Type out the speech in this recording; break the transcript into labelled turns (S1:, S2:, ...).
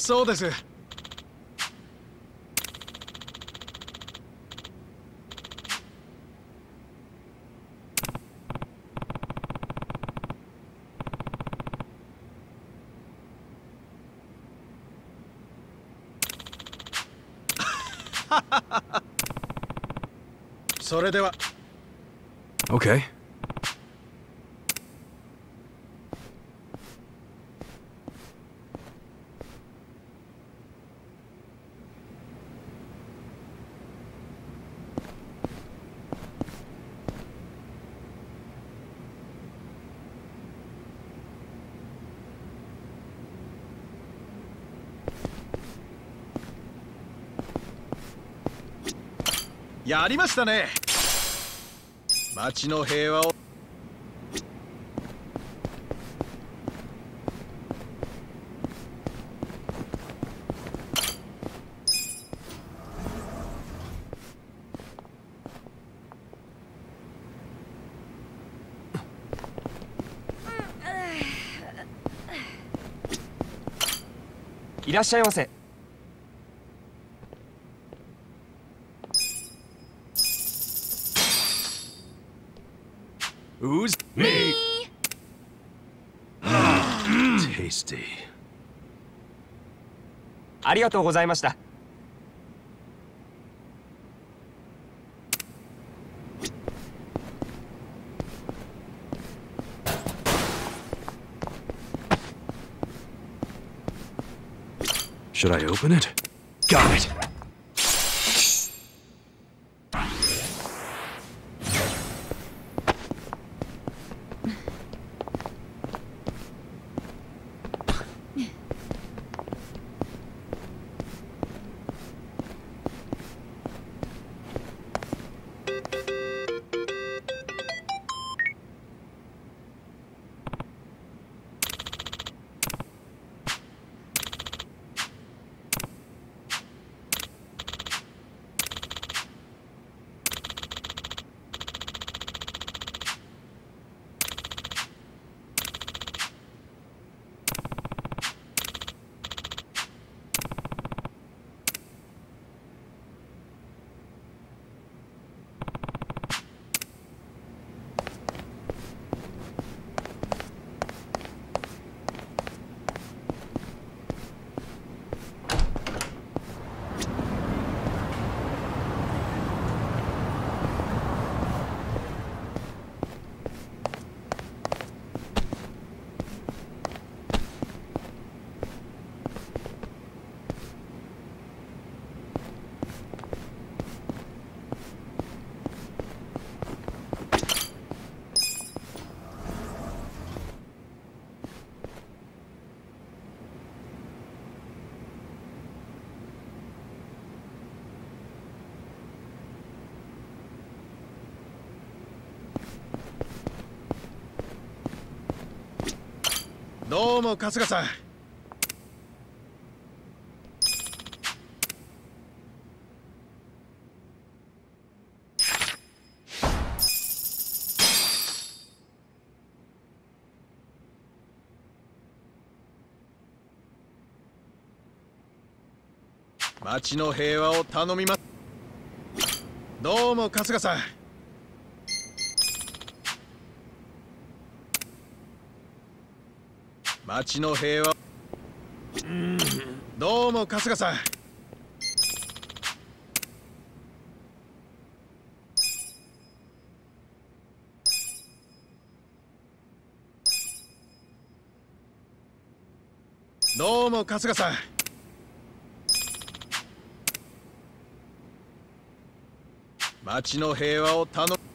S1: そうです それでは
S2: Okay.
S1: やりましたね。町の平和を。
S3: いらっしゃいませ。
S2: Who's me? Tasty.
S3: ありがとうございました
S2: Should I open it? Got it.
S1: どうも春日さん。町の平和を頼みます。どうも春日さん。町の平和どうも春日さん。どうも春日さん。町の平和を頼む